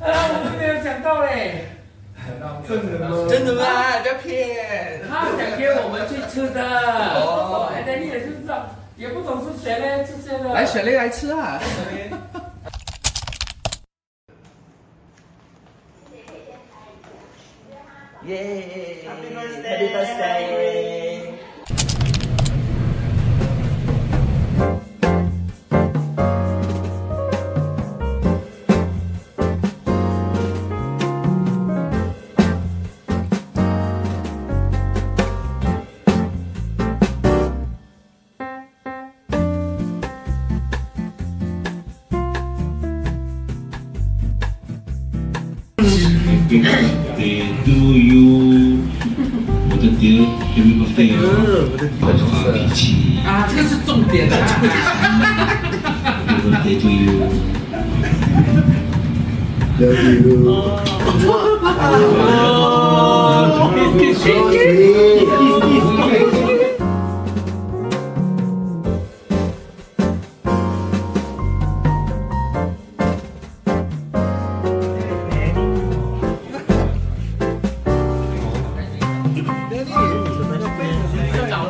啊，我都没有想到嘞。真的吗？真的吗？不要骗！他想约我们去吃的。哦，哎，你也是知道，也不懂是谁嘞，是谁的？来，雪莉来吃啊！耶！Happy birthday！birthday to you，我的爹，Happy birthday 哦，我的发脾气啊，这个是重点啊。，Happy birthday to you。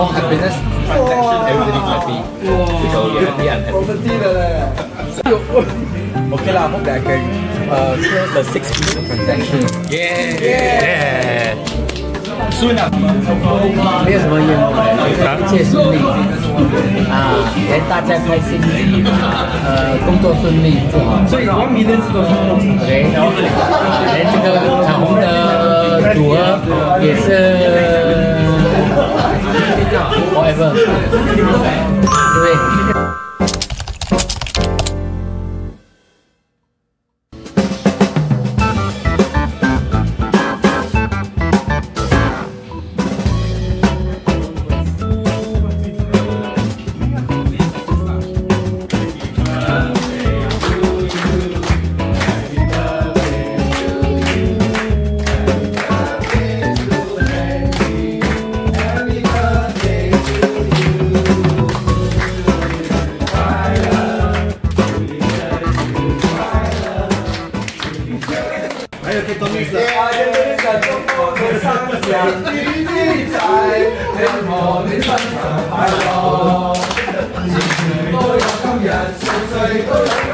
哇，happiness transaction，everybody happy，最重要的是面子。我们低的嘞。哎呦，OK 啦，不白跟。呃，the six people transaction。耶耶。算了。没有什么愿望。感谢兄弟们啊，祝大家开心啊，呃，工作顺利。最完美的这个。OK。然后呢，这个长的多也是。我是你的还有个东西是，啊，就是在中国的上下，滴滴在天空的山上快乐，都有今日，岁岁都有。